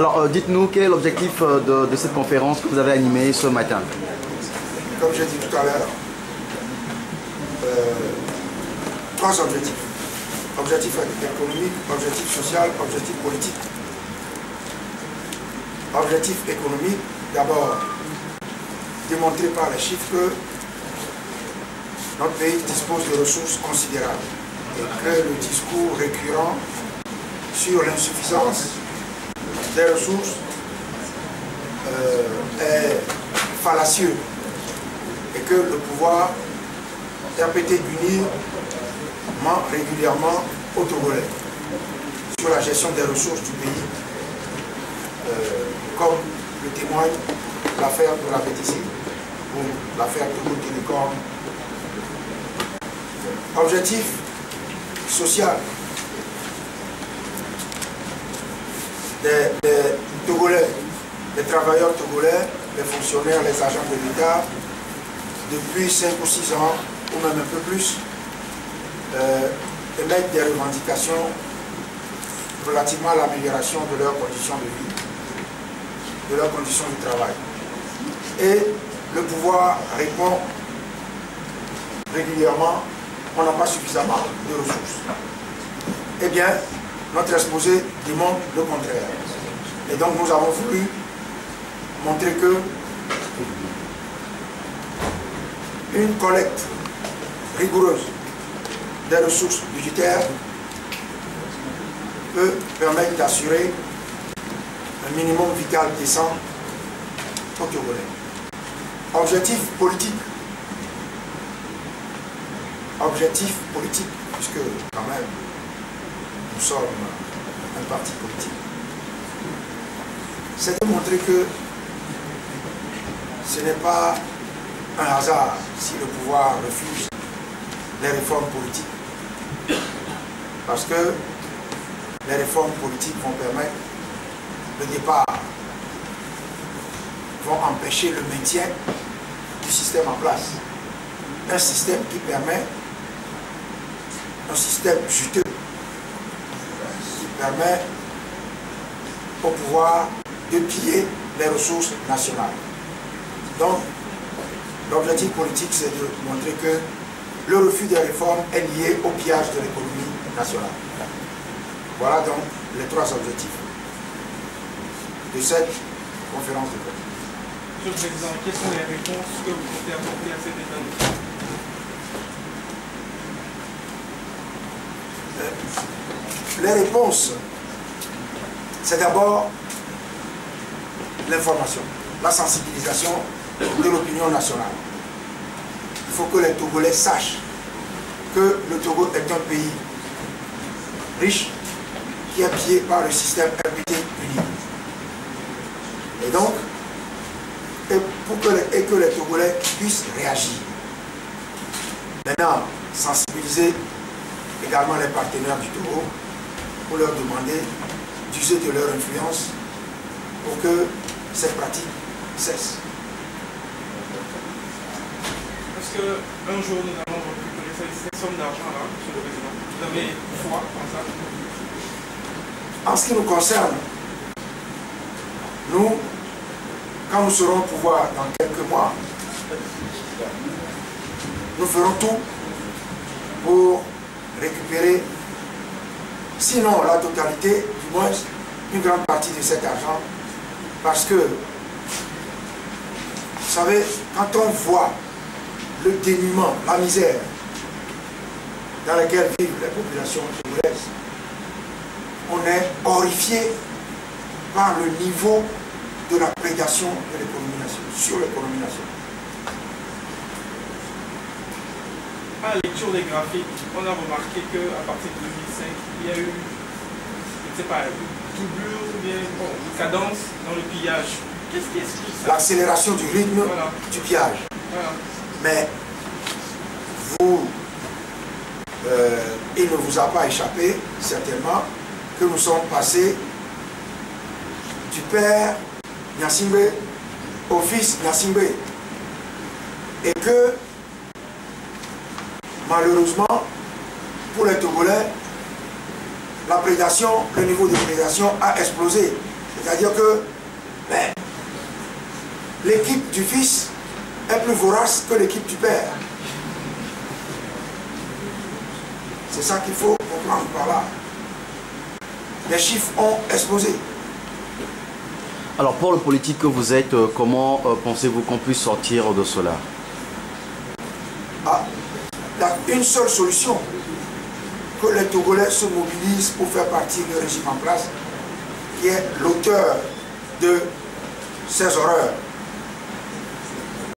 Alors, euh, dites-nous quel est l'objectif euh, de, cette conférence que vous avez animée ce matin Comme j'ai dit tout à l'heure, euh, trois objectifs. Objectif économique, objectif social, objectif politique. Objectif économique, d'abord, démontrer par les chiffres que notre pays dispose de ressources considérables et que le discours récurrent sur l'insuffisance des ressources euh, est fallacieux et que le pouvoir répété d'unir ment régulièrement au Togolais sur la gestion des ressources du pays, euh, comme le témoigne l'affaire de la BTC ou l'affaire Togo Télécom. Objectif social des, des Togolais, les travailleurs togolais, les fonctionnaires, les agents de l'État, depuis 5 ou 6 ans, ou même un peu plus, euh, émettent des revendications relativement à l'amélioration de leurs conditions de vie, de leurs conditions de travail. Et le pouvoir répond régulièrement, on n'a pas suffisamment de ressources. Eh bien, notre exposé démontre le contraire. Et donc nous avons voulu montrer que une collecte rigoureuse des ressources budgétaires peut permettre d'assurer un minimum vital décent aux Togolais. Objectif politique. Objectif politique, puisque quand même, sommes un parti politique. C'est de montrer que ce n'est pas un hasard si le pouvoir refuse les réformes politiques. Parce que les réformes politiques vont permettre le départ, vont empêcher le maintien du système en place. Un système qui permet, un système juteux, qui permet au pouvoir de piller les ressources nationales. Donc, l'objectif politique, c'est de montrer que le refus des réformes est lié au pillage de l'économie nationale. Voilà donc les trois objectifs de cette conférence de presse. Monsieur le Président, quelles sont les réponses que vous comptez apporter à cet état Les réponses, c'est d'abord l'information, la sensibilisation de l'opinion nationale. Il faut que les Togolais sachent que le Togo est un pays riche qui est pillé par le système RPT uni. Et donc, pour que et que les Togolais puissent réagir. Maintenant, sensibiliser également les partenaires du Togo pour leur demander d'user de leur influence pour que ces pratiques cessent. Est-ce qu'un jour nous allons récupérer cette somme d'argent-là, Monsieur le Président Vous avez foi en ça? En ce qui nous concerne, nous, quand nous serons au pouvoir dans quelques mois, nous ferons tout pour récupérer, sinon la totalité, du moins une grande partie de cet argent, parce que, vous savez, quand on voit le dénuement, la misère dans laquelle vivent les populations togolaises, on est horrifié par le niveau de la prédation de l'économie sur l'économie nationale. À la lecture des graphiques, on a remarqué qu'à partir de 2005, il y a eu, je ne sais pas, une doublure ou bien bon, une cadence dans le pillage. Qu'est-ce qui explique ça? L'accélération du rythme Voilà. du pillage. Voilà. Mais vous, euh, il ne vous a pas échappé, certainement, que nous sommes passés du père Nyasimbe au fils Nyasimbe. Et que, malheureusement, pour les Togolais, la le niveau de prédation a explosé. C'est-à-dire que l'équipe du fils est plus vorace que l'équipe du père. C'est ça qu'il faut comprendre par là. Les chiffres ont explosé. Alors pour le politique que vous êtes, euh, comment euh, pensez-vous qu'on puisse sortir de cela? Il y a une seule solution que les Togolais se mobilisent pour faire partie du régime en place, qui est l'auteur de ces horreurs.